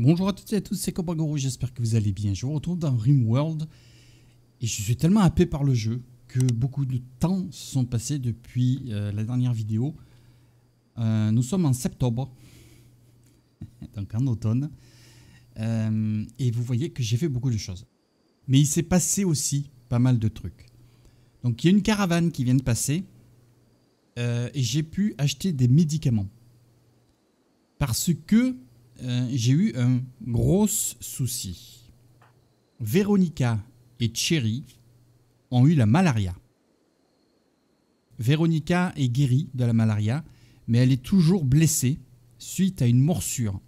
Bonjour à toutes et à tous, c'est Cobagoro, j'espère que vous allez bien. Je vous retrouve dans RimWorld et je suis tellement happé par le jeu que beaucoup de temps sont passés depuis euh, la dernière vidéo. Euh, nous sommes en septembre, donc en automne, euh, et vous voyez que j'ai fait beaucoup de choses. Mais il s'est passé aussi pas mal de trucs. Donc il y a une caravane qui vient de passer et j'ai pu acheter des médicaments. Parce que euh, j'ai eu un gros souci. Véronica et Cherry ont eu la malaria. Véronica est guérie de la malaria, mais elle est toujours blessée suite à une morsure.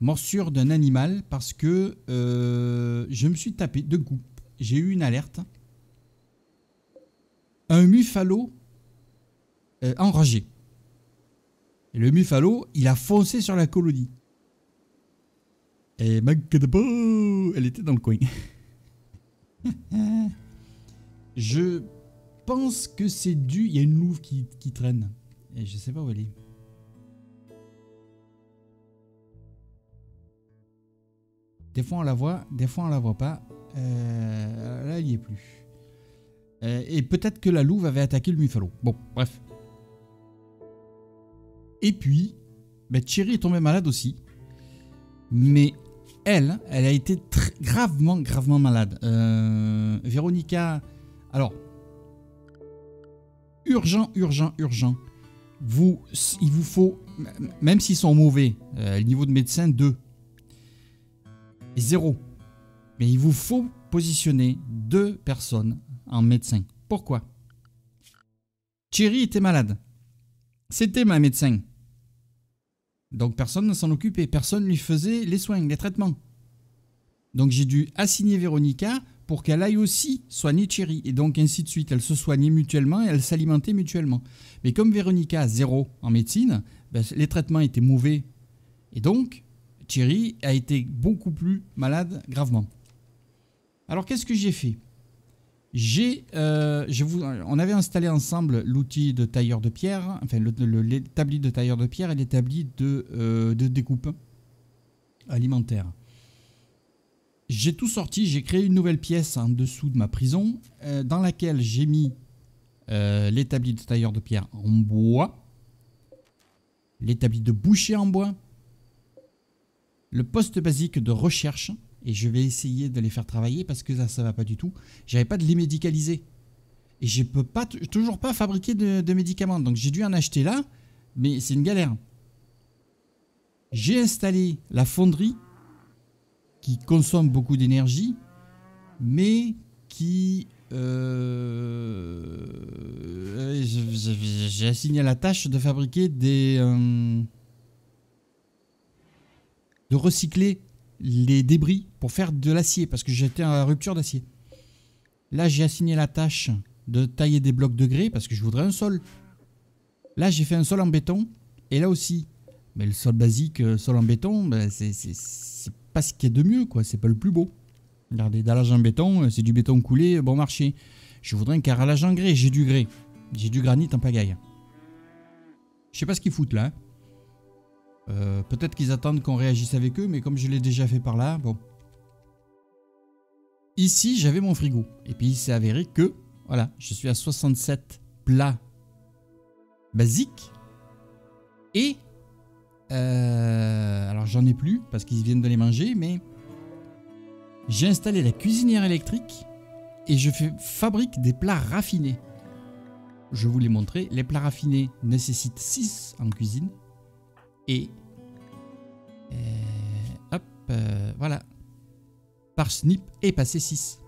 Morsure d'un animal parce que euh, je me suis tapé de coups. J'ai eu une alerte. Un muffalo euh, enragé. Et le muffalo, il a foncé sur la colonie. Et elle était dans le coin. je pense que c'est dû. Il y a une louve qui, traîne. Et je sais pas où elle est. Des fois on la voit, des fois on la voit pas. Euh, là, il n'y est plus. Euh, et peut-être que la louve avait attaqué le muffalo. Bon, bref. Et puis, ben, Thierry est tombé malade aussi. Mais elle, elle a été gravement, gravement malade. Euh, Véronica, alors, urgent, urgent, urgent. Vous, il vous faut, même s'ils sont mauvais, euh, le niveau de médecin 2, 0. Mais il vous faut positionner deux personnes en médecin. Pourquoi? Thierry était malade. C'était ma médecin. Donc personne ne s'en occupait, personne ne lui faisait les soins, les traitements. Donc j'ai dû assigner Véronica pour qu'elle aille aussi soigner Thierry. Et donc ainsi de suite. Elles se soignaient mutuellement et elles s'alimentaient mutuellement. Mais comme Véronica a zéro en médecine, ben, les traitements étaient mauvais. Et donc Thierry a été beaucoup plus malade gravement. Alors qu'est-ce que j'ai fait? J'ai, euh, on avait installé ensemble l'outil de tailleur de pierre, enfin l'établi de tailleur de pierre et l'établi de, euh, de découpe alimentaire. J'ai tout sorti, j'ai créé une nouvelle pièce en dessous de ma prison euh, dans laquelle j'ai mis l'établi de tailleur de pierre en bois, l'établi de boucher en bois, le poste basique de recherche et je vais essayer de les faire travailler parce que ça ça va pas du tout. J'avais pas de les médicaliser et je peux pas toujours pas fabriquer de, médicaments donc j'ai dû en acheter là, mais c'est une galère. J'ai installé la fonderie qui consomme beaucoup d'énergie, mais qui euh, j'ai assigné la tâche de fabriquer des euh, de recycler les débris pour faire de l'acier parce que j'étais en rupture d'acier. Là, j'ai assigné la tâche de tailler des blocs de grès parce que je voudrais un sol. Là, j'ai fait un sol en béton et là aussi. Mais le sol basique, euh, sol en béton, ben, c'est pas ce qu'il y a de mieux, quoi. C'est pas le plus beau. Regardez, dallage en béton, euh, c'est du béton coulé, bon marché. Je voudrais un carrelage en grès, j'ai du grès. J'ai du granit en pagaille. Je sais pas ce qu'ils foutent là. Hein. Euh, peut-être qu'ils attendent qu'on réagisse avec eux, mais comme je l'ai déjà fait par là, bon. Ici, j'avais mon frigo. Et puis, il s'est avéré que, voilà, je suis à 67 plats basiques. Et, euh, alors j'en ai plus, parce qu'ils viennent de les manger, mais j'ai installé la cuisinière électrique et je fabrique des plats raffinés. Je vous l'ai montré, les plats raffinés nécessitent 6 en cuisine et euh, hop, euh, voilà. Par snip est passé 6.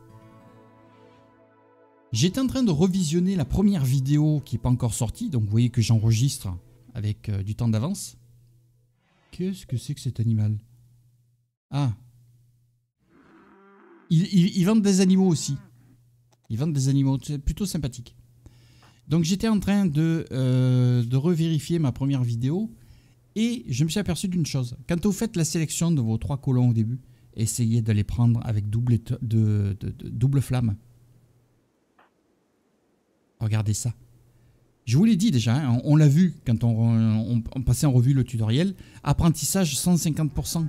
J'étais en train de revisionner la première vidéo qui n'est pas encore sortie, donc vous voyez que j'enregistre avec euh, du temps d'avance. Qu'est-ce que c'est que cet animal? Ah ils, vendent des animaux aussi. Ils vendent des animaux, c'est plutôt sympathique. Donc j'étais en train de, de revérifier ma première vidéo et je me suis aperçu d'une chose. Quand vous faites la sélection de vos trois colons au début, essayez de les prendre avec double, flamme. Regardez ça. Je vous l'ai dit déjà, hein, on, l'a vu quand on, passait en revue le tutoriel. Apprentissage 150%.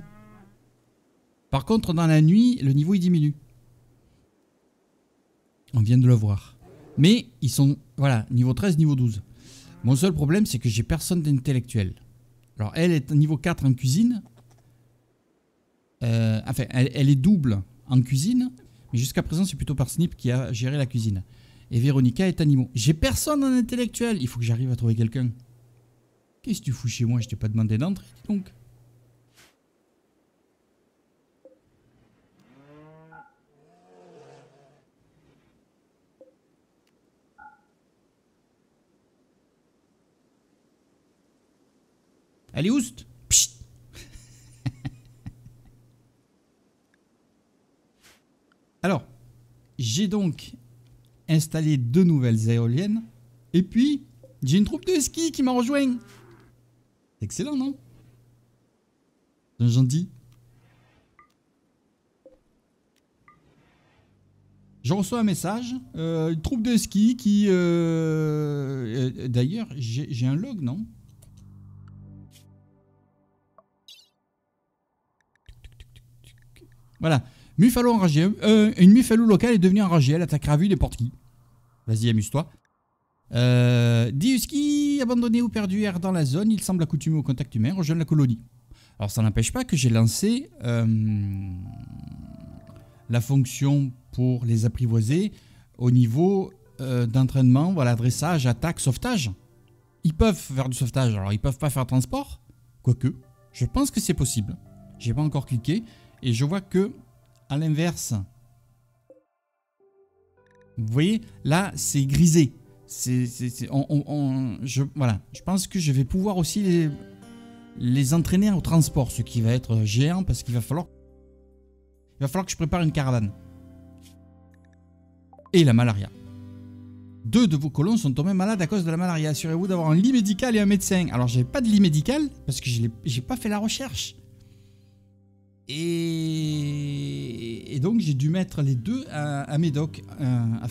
Par contre, dans la nuit, le niveau il diminue. On vient de le voir. Mais ils sont, voilà, niveau 13, niveau 12. Mon seul problème, c'est que j'ai personne d'intellectuel. Alors, elle est niveau 4 en cuisine. Euh, enfin, elle, est double en cuisine. Mais jusqu'à présent, c'est plutôt par Snip qui a géré la cuisine. Et Véronica est animaux. J'ai personne en intellectuel. Il faut que j'arrive à trouver quelqu'un. Qu'est-ce que tu fous chez moi? Je t'ai pas demandé d'entrer, donc. Allez, oust Alors, j'ai donc installé deux nouvelles éoliennes. Et puis, j'ai une troupe de ski qui m'a rejoint. Excellent, non? Gentil. Je reçois un message, euh, une troupe de ski qui... Euh, euh, d'ailleurs, j'ai un log, non? Voilà. Muffalo enragé. Euh, une Muffalo locale est devenue enragée. Elle attaquera à vue portes qui Vas-y, amuse-toi. Euh, Diuski, abandonné ou perdu, erre dans la zone. Il semble accoutumé au contact humain. Rejoindre la colonie. Alors, ça n'empêche pas que j'ai lancé euh, la fonction pour les apprivoiser au niveau euh, d'entraînement, voilà, dressage, attaque, sauvetage. Ils peuvent faire du sauvetage. Alors, ils peuvent pas faire transport. Quoique, je pense que c'est possible. J'ai pas encore cliqué. Et je vois que, à l'inverse, vous voyez, là, c'est grisé. C'est, je, voilà, je pense que je vais pouvoir aussi les, entraîner au transport, ce qui va être géant parce qu'il va falloir, il va falloir que je prépare une caravane. Et la malaria. Deux de vos colons sont tombés malades à cause de la malaria. Assurez-vous d'avoir un lit médical et un médecin. Alors, j'ai pas de lit médical parce que je n'ai pas fait la recherche. Et, donc j'ai dû mettre les deux à, Médoc, à,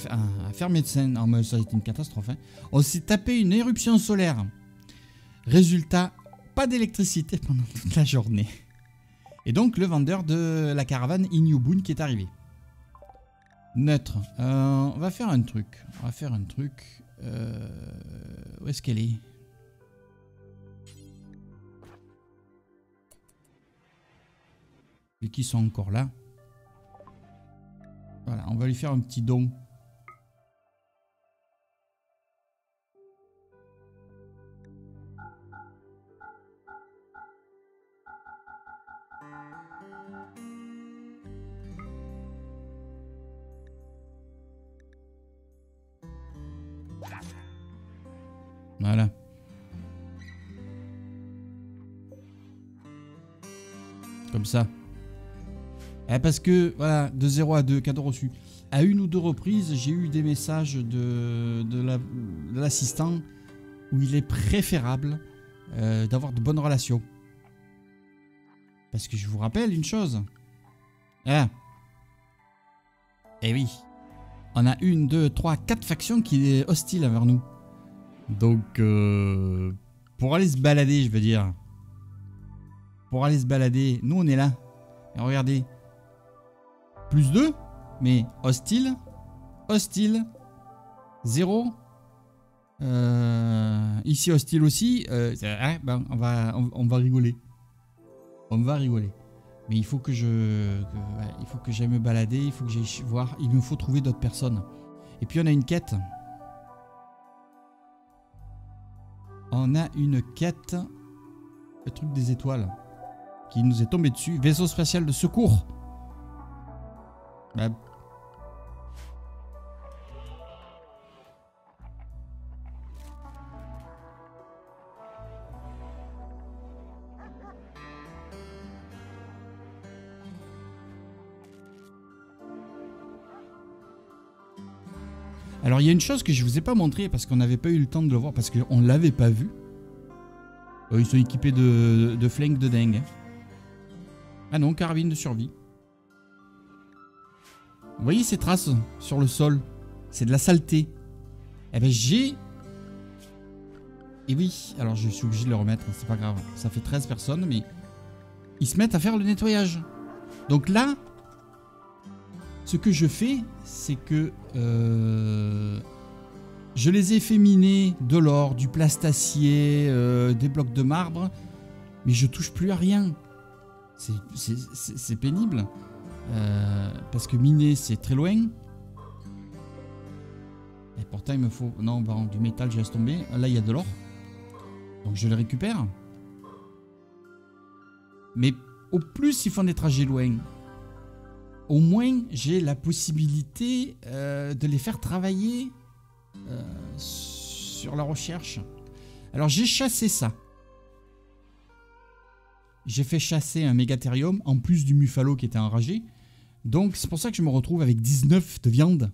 faire médecin. Mais ça a été une catastrophe. Hein. On s'est tapé une éruption solaire. Résultat, pas d'électricité pendant toute la journée. Et donc le vendeur de la caravane Inyubun qui est arrivé. Neutre. Euh, on va faire un truc. On va faire un truc. Euh, où est-ce qu'elle est? Et qui sont encore là. Voilà, on va lui faire un petit don. Voilà. Eh, parce que, voilà, de 0 à 2, cadeau reçu. À une ou deux reprises, j'ai eu des messages de, de l'assistant où il est préférable euh, d'avoir de bonnes relations. Parce que je vous rappelle une chose. Ah. Eh oui. On a une, deux, trois, quatre factions qui est hostile envers nous. Donc, euh, pour aller se balader, je veux dire. Pour aller se balader, nous on est là. Et regardez, plus 2, mais hostile, hostile, 0. Euh, ici hostile aussi, euh, ben, on, va, rigoler. On va rigoler. Mais il faut que je, il faut que j'aille me balader, il faut que j'aille voir, il me faut trouver d'autres personnes. Et puis on a une quête. On a une quête, le truc des étoiles, qui nous est tombé dessus. Vaisseau spatial de secours. Bah. Alors il y a une chose que je vous ai pas montré parce qu'on n'avait pas eu le temps de le voir parce qu'on l'avait pas vu. Euh, ils sont équipés de, de flingues de dingue. Ah non, carabine de survie. Vous voyez ces traces sur le sol? C'est de la saleté. Eh ben j'ai... Et oui, alors je suis obligé de le remettre, c'est pas grave. Ça fait 13 personnes, mais... Ils se mettent à faire le nettoyage. Donc là, ce que je fais, c'est que euh, je les ai fait de l'or, du plastacier, euh, des blocs de marbre, mais je touche plus à rien. C'est pénible. Euh, parce que miner, c'est très loin. Et pourtant, il me faut... Non, du métal, je laisse tomber. Là, il y a de l'or. Donc, je le récupère. Mais au plus, ils font des trajets loin, au moins, j'ai la possibilité euh, de les faire travailler euh, sur la recherche. Alors, j'ai chassé ça. J'ai fait chasser un mégathérium en plus du mufalo qui était enragé. Donc, c'est pour ça que je me retrouve avec 19 de viande.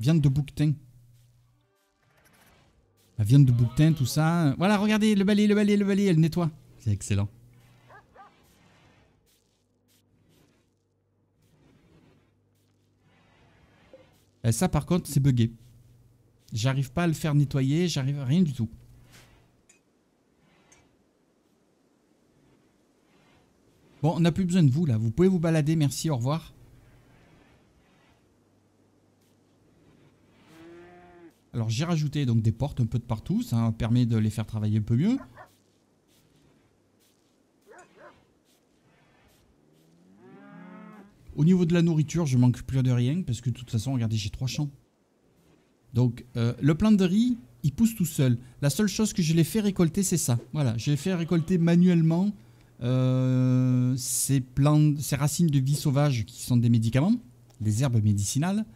Viande de bouquetin. La viande de bouquetin, tout ça. Voilà, regardez, le balai, le balai, le balai, elle nettoie. C'est excellent. Et ça, par contre, c'est buggé. J'arrive pas à le faire nettoyer, j'arrive à rien du tout. Bon, on n'a plus besoin de vous, là. Vous pouvez vous balader, merci, au revoir. Alors j'ai rajouté donc des portes un peu de partout, ça permet de les faire travailler un peu mieux. Au niveau de la nourriture, je manque plus de rien parce que de toute façon, regardez, j'ai trois champs. Donc euh, le plant de riz, il pousse tout seul. La seule chose que je l'ai fait récolter, c'est ça. Voilà, je l'ai fait récolter manuellement euh, ces, plantes, ces racines de vie sauvage qui sont des médicaments, des herbes médicinales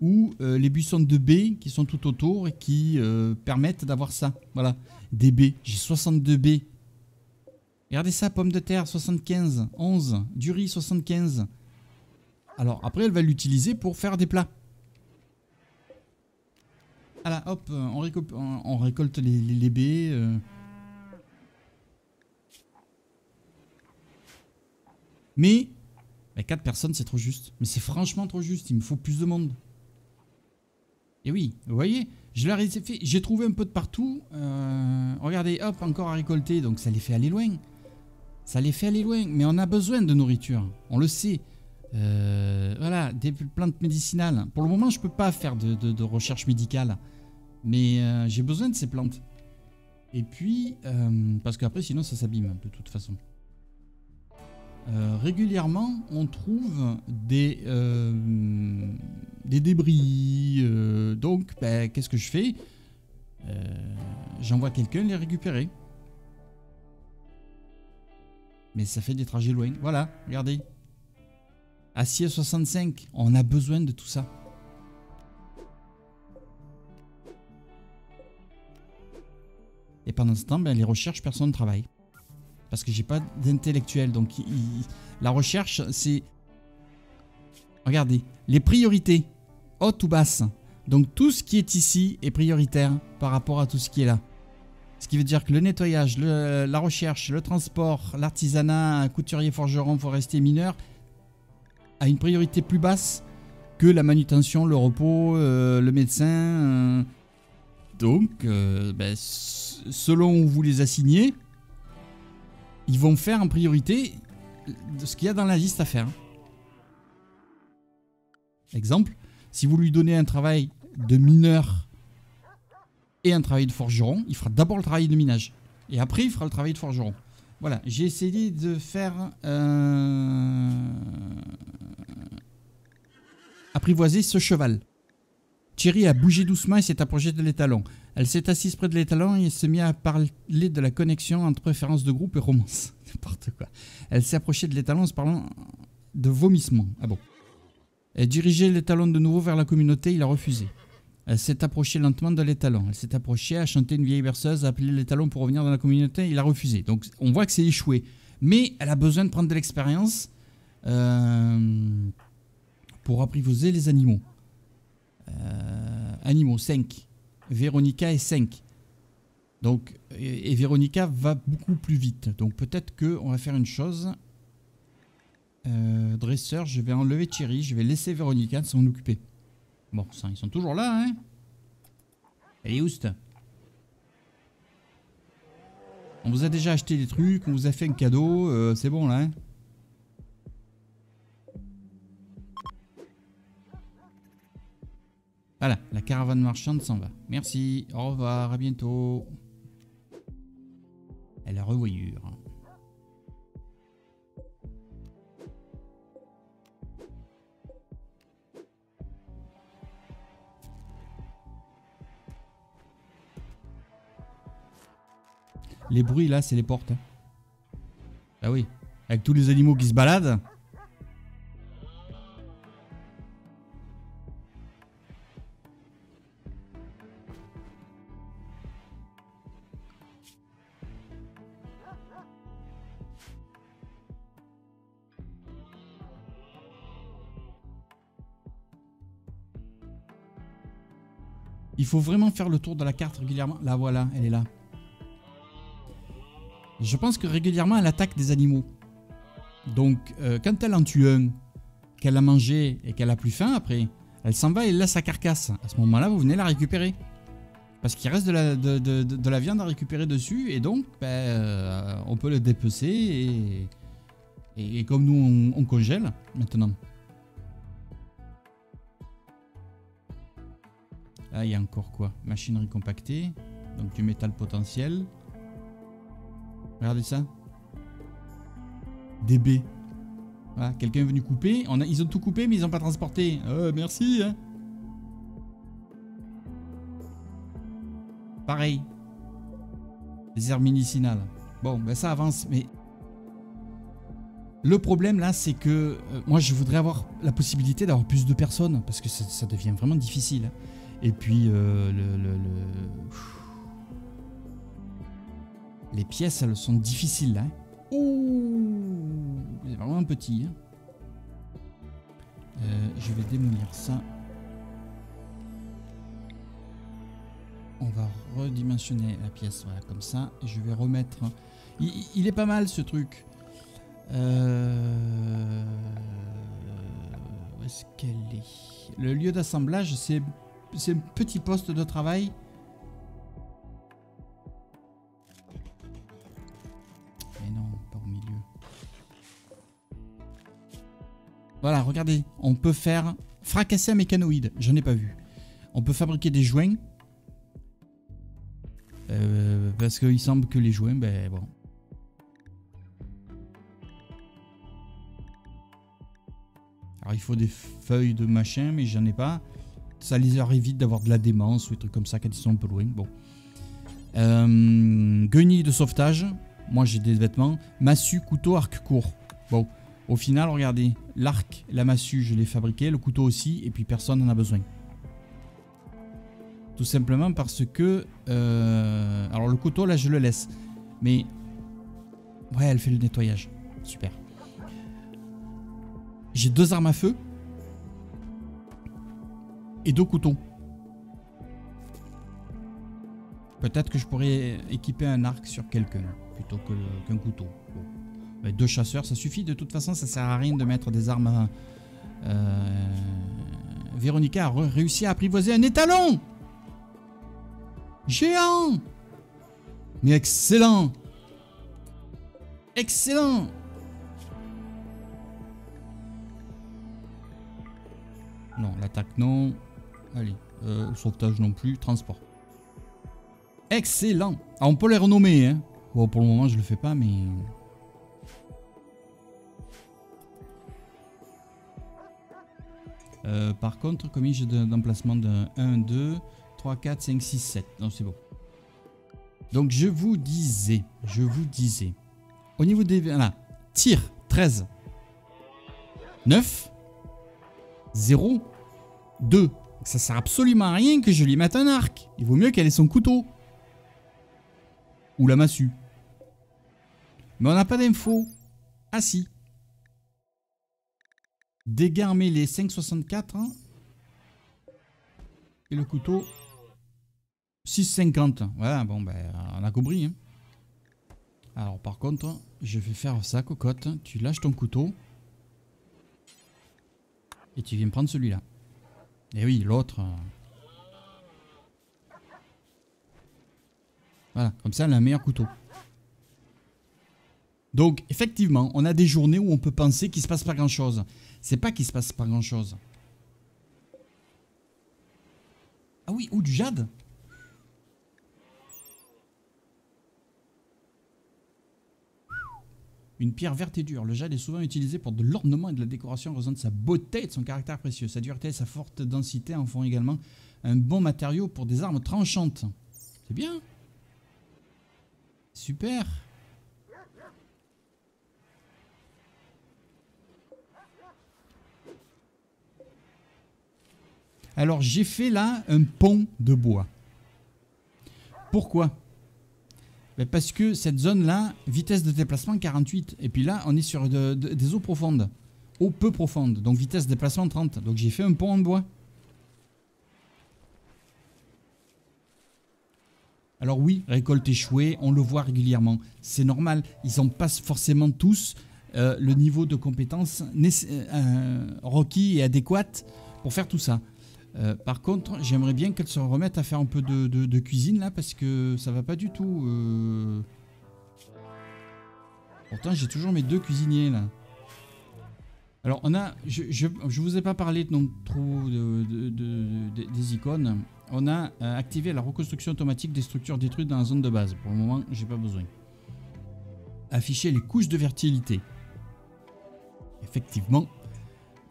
ou euh, les buissons de baies qui sont tout autour et qui euh, permettent d'avoir ça. Voilà, des baies. J'ai 62 baies. Regardez ça, pommes de terre, 75, 11, du riz, 75. Alors après, elle va l'utiliser pour faire des plats. Voilà, hop, on récolte les, baies. Mais, 4 personnes, c'est trop juste. Mais c'est franchement trop juste, il me faut plus de monde. Et oui, vous voyez, j'ai trouvé un peu de partout. Euh, regardez, hop, encore à récolter, donc ça les fait aller loin. Ça les fait aller loin, mais on a besoin de nourriture, on le sait. Euh, voilà, des plantes médicinales. Pour le moment, je peux pas faire de, recherche médicale, mais euh, j'ai besoin de ces plantes. Et puis, parce qu'après, sinon, ça s'abîme de toute façon. Euh, régulièrement, on trouve des, euh, débris. Euh, donc, ben, qu'est-ce que je fais? J'envoie quelqu'un les récupérer. Mais ça fait des trajets loin. Voilà, regardez. Acier 65, on a besoin de tout ça. Et pendant ce temps, ben, les recherches, personne ne travaille parce que j'ai pas d'intellectuel. Donc la recherche, c'est... Regardez, les priorités, hautes ou basses. Donc tout ce qui est ici est prioritaire par rapport à tout ce qui est là. Ce qui veut dire que le nettoyage, la recherche, le transport, l'artisanat, couturier, forgeron, forestier, mineur a une priorité plus basse que la manutention, le repos, euh, le médecin. Euh. Donc, euh, ben, selon où vous les assignez, ils vont faire en priorité ce qu'il y a dans la liste à faire. Exemple, si vous lui donnez un travail de mineur et un travail de forgeron, il fera d'abord le travail de minage. Et après, il fera le travail de forgeron. Voilà, j'ai essayé de faire... Euh, apprivoiser ce cheval. Thierry a bougé doucement et s'est approché de l'étalon. Elle s'est assise près de l'étalon et se mit à parler de la connexion entre préférences de groupe et romance. N'importe quoi. Elle s'est approchée de l'étalon en se parlant de vomissement. Ah bon. Elle dirigeait l'étalon de nouveau vers la communauté, il a refusé. Elle s'est approchée lentement de l'étalon. Elle s'est approchée, a chanté une vieille berceuse, a appelé l'étalon pour revenir dans la communauté, il a refusé. Donc on voit que c'est échoué. Mais elle a besoin de prendre de l'expérience euh, pour apprivoiser les animaux. Euh, animaux, 5. Véronica est 5. Donc, et, Véronica va beaucoup plus vite. Donc peut-être qu'on va faire une chose. Euh, dresseur, je vais enlever Thierry, je vais laisser Véronica s'en occuper. Bon, ils sont toujours là, hein Allez, Oust On vous a déjà acheté des trucs, on vous a fait un cadeau, euh, c'est bon là, hein Voilà, la caravane marchande s'en va. Merci, au revoir, à bientôt. Elle a revoyure. Les bruits là, c'est les portes. Ah oui, avec tous les animaux qui se baladent. Faut vraiment faire le tour de la carte régulièrement. Là, voilà, elle est là. Je pense que régulièrement, elle attaque des animaux. Donc, euh, quand elle en tue un, qu'elle a mangé et qu'elle a plus faim après, elle s'en va et laisse sa carcasse. À ce moment-là, vous venez la récupérer. Parce qu'il reste de la, de, la, viande à récupérer dessus et donc, ben, euh, on peut le dépecer et, et, comme nous, on, congèle maintenant. Là, il y a encore quoi? Machinerie compactée, donc du métal potentiel. Regardez ça. DB. Voilà, quelqu'un est venu couper. Ils ont tout coupé, mais ils n'ont pas transporté. Euh, merci. Hein. Pareil. Les herbes médicinales. Bon, ben ça avance, mais... Le problème là, c'est que euh, moi je voudrais avoir la possibilité d'avoir plus de personnes parce que ça, devient vraiment difficile. Hein. Et puis euh, le, les pièces, elles sont difficiles là. Hein. Ouh, c'est vraiment un petit. Hein. Euh, je vais démolir ça. On va redimensionner la pièce, voilà, comme ça. Et je vais remettre... Il, est pas mal ce truc. Euh... Où est-ce qu'elle est? Le lieu d'assemblage, c'est un petit poste de travail Voilà, regardez, on peut faire fracasser un mécanoïde. J'en ai pas vu. On peut fabriquer des joints. Euh, parce qu'il semble que les joints, ben bon. Alors il faut des feuilles de machin, mais j'en ai pas. Ça les évite d'avoir de la démence ou des trucs comme ça quand ils sont un peu loin. Bon. Euh, guenille de sauvetage. Moi j'ai des vêtements. Massue, couteau, arc court. Bon. Au final, regardez, l'arc, la massue, je l'ai fabriqué, le couteau aussi, et puis personne n'en a besoin. Tout simplement parce que... Euh, alors le couteau, là, je le laisse. Mais... Ouais, elle fait le nettoyage. Super. J'ai deux armes à feu. Deux couteaux. Peut-être que je pourrais équiper un arc sur quelqu'un plutôt qu'un couteau. Deux chasseurs, ça suffit. De toute façon, ça sert à rien de mettre des armes. Euh... Véronica a réussi à apprivoiser un étalon Géant Mais excellent Excellent Non, l'attaque non. Allez, euh, sauvetage non plus, transport. Excellent ah, On peut les renommer, hein. Bon, pour le moment, je le fais pas, mais... Euh, par contre, combien j'ai d'emplacement de 1, 2, 3, 4, 5, 6, 7. Non, c'est bon. Donc, je vous disais, je vous disais, au niveau des... Voilà, tir, 13. 9. 0. 2. Ça sert absolument à rien que je lui mette un arc. Il vaut mieux qu'elle ait son couteau. Ou la massue. Mais on n'a pas d'infos. Ah si. Dégâts les 5,64. Hein. Et le couteau, 6,50. Voilà, bon, ben, on a compris. Hein. Alors, par contre, je vais faire ça, cocotte. Tu lâches ton couteau. Et tu viens prendre celui-là. Et oui, l'autre... Euh. Voilà, comme ça, elle a un meilleur couteau. Donc, effectivement, on a des journées où on peut penser qu'il se passe pas grand-chose c'est pas qu'il se passe pas grand chose. oui, ou du jade. Une pierre verte et dure. Le jade est souvent utilisé pour de l'ornement et de la décoration en raison de sa beauté et de son caractère précieux. Sa dureté et sa forte densité en font également un bon matériau pour des armes tranchantes. C'est bien. Super. Alors j'ai fait là un pont de bois. Pourquoi? Parce que cette zone-là, vitesse de déplacement 48. Et puis là, on est sur des eaux profondes. Eaux peu profondes. Donc vitesse de déplacement 30. Donc j'ai fait un pont en bois. Alors oui, récolte échouée, on le voit régulièrement. C'est normal, ils n'ont pas forcément tous euh, le niveau de compétence euh, requis et adéquat pour faire tout ça. Euh, par contre, j'aimerais bien qu'elle se remette à faire un peu de, cuisine là parce que ça va pas du tout. Euh. Pourtant, j'ai toujours mes deux cuisiniers là. Alors, on a. Je, vous ai pas parlé non trop des icônes. On a euh, activé la reconstruction automatique des structures détruites dans la zone de base. Pour le moment, j'ai pas besoin. Afficher les couches de fertilité. Effectivement,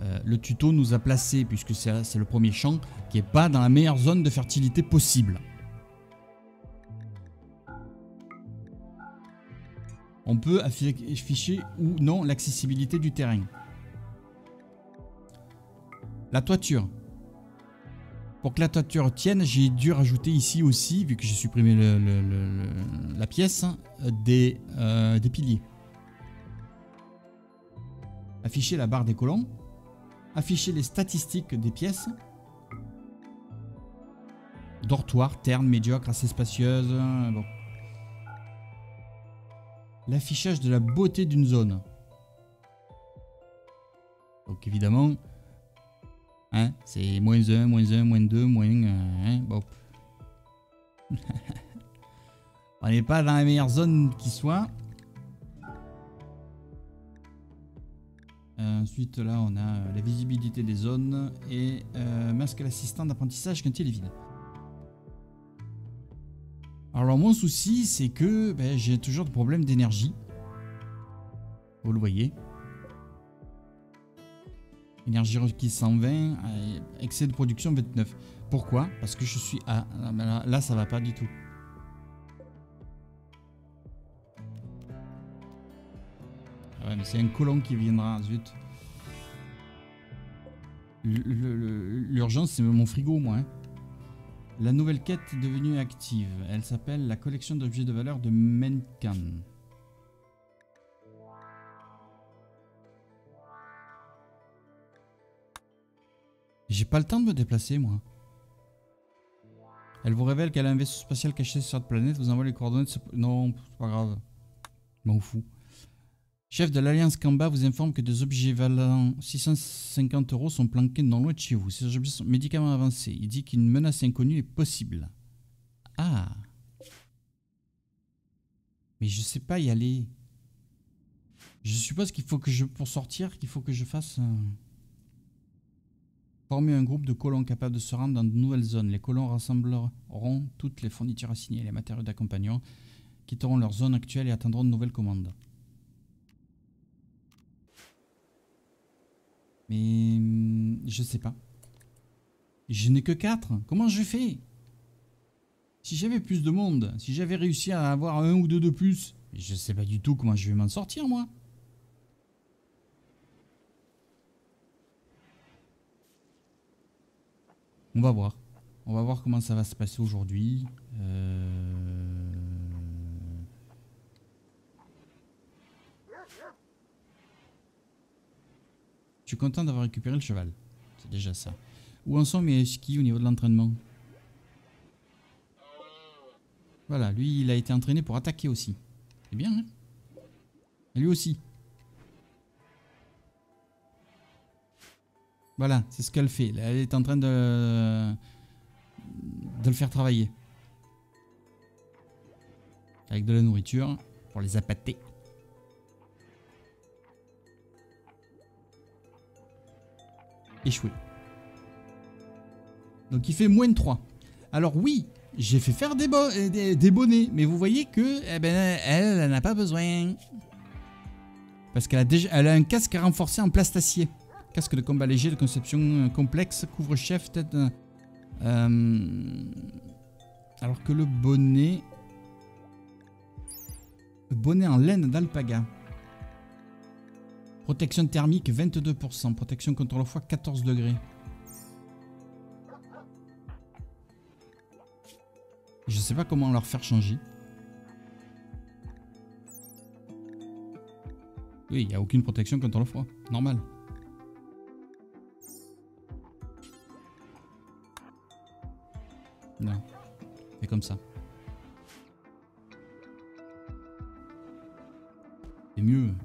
euh, le tuto nous a placé, puisque c'est le premier champ, qui n'est pas dans la meilleure zone de fertilité possible. On peut afficher ou non l'accessibilité du terrain. La toiture. Pour que la toiture tienne, j'ai dû rajouter ici aussi, vu que j'ai supprimé la pièce, des, euh, des piliers. Afficher la barre des colons afficher les statistiques des pièces. Dortoir, terne, médiocre, assez spacieuse. Bon. L'affichage de la beauté d'une zone. Donc évidemment, hein, c'est moins 1, moins 1, moins 2, moins... Hein, bon. On n'est pas dans la meilleure zone qui soit. Ensuite, là, on a euh, la visibilité des zones et euh, masque l'assistant d'apprentissage quand il est vide. Alors, mon souci, c'est que ben, j'ai toujours des problèmes d'énergie. Vous le voyez. Énergie requise 120, excès de production 29. Pourquoi? Parce que je suis à... Là, là, ça va pas du tout. Ouais, mais c'est un colon qui viendra, zut. L'urgence, c'est mon frigo, moi. Hein. La nouvelle quête est devenue active. Elle s'appelle la collection d'objets de valeur de Menkan. J'ai pas le temps de me déplacer, moi. Elle vous révèle qu'elle a un vaisseau spatial caché sur cette planète. Vous envoie les coordonnées Non, c'est pas grave. M'en fous. Chef de l'Alliance Kamba vous informe que des objets valant 650 euros sont planqués non loin de chez vous. Ces objets sont médicaments avancés. Il dit qu'une menace inconnue est possible. Ah Mais je sais pas y aller. Je suppose qu'il faut que je, pour sortir, qu'il faut que je fasse... Former un groupe de colons capables de se rendre dans de nouvelles zones. Les colons rassembleront toutes les fournitures assignées et les matériaux d'accompagnement, quitteront leur zone actuelle et attendront de nouvelles commandes. Mais hum, je sais pas. Je n'ai que 4. Comment je fais? Si j'avais plus de monde, si j'avais réussi à avoir un ou deux de plus, je sais pas du tout comment je vais m'en sortir moi. On va voir. On va voir comment ça va se passer aujourd'hui. Euh... Je suis content d'avoir récupéré le cheval. C'est déjà ça. Où en sont mes skis au niveau de l'entraînement? Voilà, lui, il a été entraîné pour attaquer aussi. C'est bien, hein? Lui aussi. Voilà, c'est ce qu'elle fait. Elle est en train de, de le faire travailler. Avec de la nourriture pour les appâter. Donc il fait moins de 3. Alors oui, j'ai fait faire des, bonnets, mais vous voyez que eh ben, elle, n'a pas besoin. Parce qu'elle a déjà elle a un casque renforcé en plastacier. Casque de combat léger de conception euh, complexe, couvre-chef, tête... Euh, alors que le bonnet... Le bonnet en laine d'alpaga. Protection thermique 22%. Protection contre le froid 14 degrés. Je sais pas comment leur faire changer. Oui, il n'y a aucune protection contre le froid. Normal. Non. C'est comme ça. C'est mieux.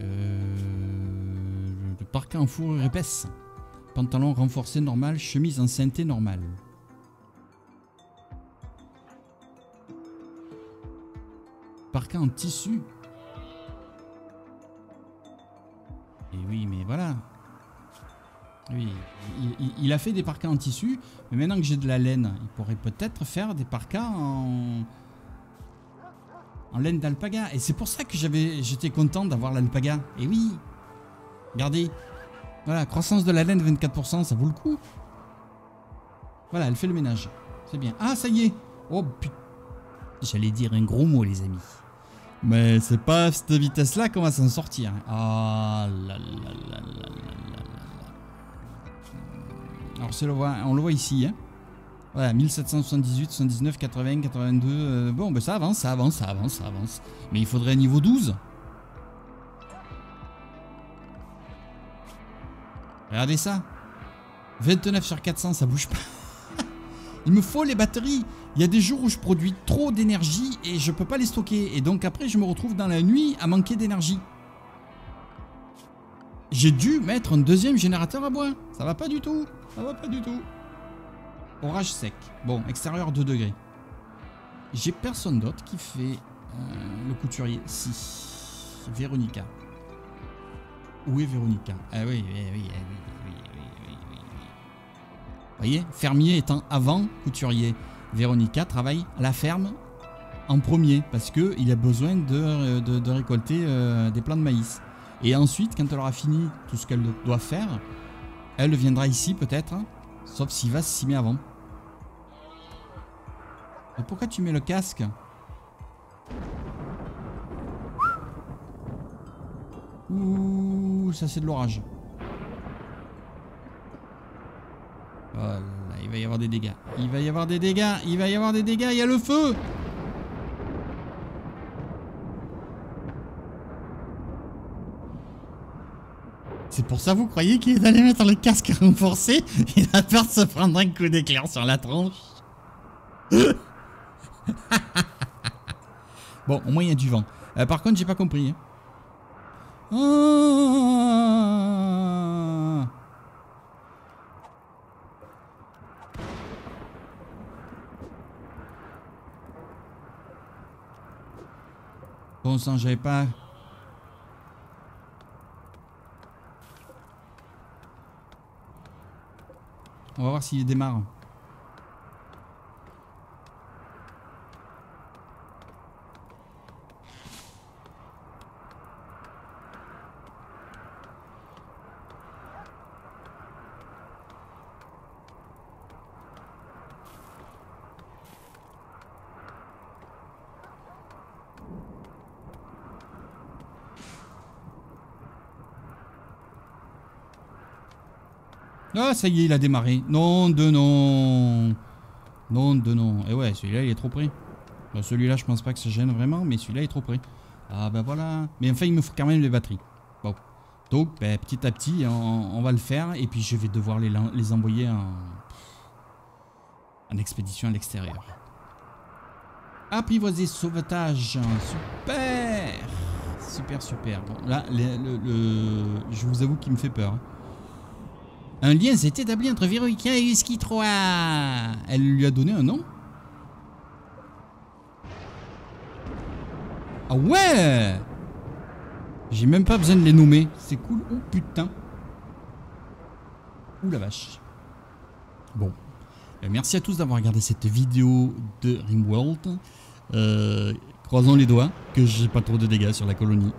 Euh, le parquet en fourrure épaisse. Pantalon renforcé normal, chemise en synthé normale. Parquet en tissu. Et oui, mais voilà. Oui, il, a fait des parkas en tissu, mais maintenant que j'ai de la laine, il pourrait peut-être faire des parkas en, en laine d'alpaga. Et c'est pour ça que j'avais, j'étais content d'avoir l'alpaga. Et oui, regardez, voilà, croissance de la laine 24%, ça vaut le coup. Voilà, elle fait le ménage. C'est bien. Ah, ça y est. Oh putain. J'allais dire un gros mot, les amis. Mais c'est pas à cette vitesse-là qu'on va s'en sortir. Ah là là là là là alors on le voit ici. Hein. Voilà, 1778, 79, 80, 82. bon, ben ça avance, ça avance, ça avance, ça avance. Mais il faudrait un niveau 12. Regardez ça. 29 sur 400, ça bouge pas. il me faut les batteries. Il y a des jours où je produis trop d'énergie et je peux pas les stocker. Et donc après, je me retrouve dans la nuit à manquer d'énergie. J'ai dû mettre un deuxième générateur à bois. Ça va pas du tout. Ça va pas du tout. Orage sec. Bon, extérieur 2 degrés. J'ai personne d'autre qui fait euh, le couturier. Si. Véronica. Où est Véronica? Ah oui, oui, oui, oui, oui, oui, oui, Vous voyez Fermier étant avant couturier. Véronica travaille à la ferme en premier parce qu'il a besoin de, de, récolter euh, des plants de maïs. Et ensuite, quand elle aura fini tout ce qu'elle doit faire, elle viendra ici peut-être, sauf s'il va s'y met avant. Pourquoi tu mets le casque Ouh, ça c'est de l'orage. Oh il va y avoir des dégâts. Il va y avoir des dégâts. Il va y avoir des dégâts. Il y a le feu. C'est pour ça vous croyez qu'il est allé mettre le casque renforcé Il a peur de se prendre un coup d'éclair sur la tronche. bon, au moins il y a du vent. Euh, par contre, j'ai pas compris. Hein. Bon sang, j'avais pas On va voir s'il démarre. Ah, ça y est, il a démarré. Non de non. Non de non. Et ouais, celui-là, il est trop près. Bah, celui-là, je pense pas que ça gêne vraiment, mais celui-là est trop près. Ah ben voilà. Mais enfin, il me faut quand même les batteries. Bon. Donc, ben, petit à petit, on, va le faire. Et puis, je vais devoir les, envoyer en, en expédition à l'extérieur. Apprivoiser sauvetage. Super Super, super. Bon, là, je vous avoue qu'il me fait peur. Un lien s'est établi entre Veronica et 3. Elle lui a donné un nom Ah ouais J'ai même pas besoin de les nommer. C'est cool. Oh putain. Ouh la vache. Bon. Euh, merci à tous d'avoir regardé cette vidéo de Rimworld. Euh, croisons les doigts que j'ai pas trop de dégâts sur la colonie.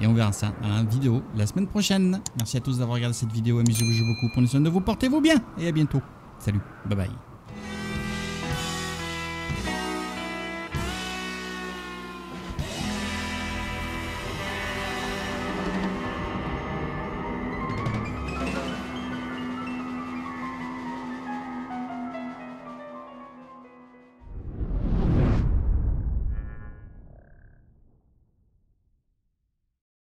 Et on verra ça dans la vidéo la semaine prochaine. Merci à tous d'avoir regardé cette vidéo. Amusez-vous beaucoup. Prenez soin de vous. Portez-vous bien. Et à bientôt. Salut. Bye bye.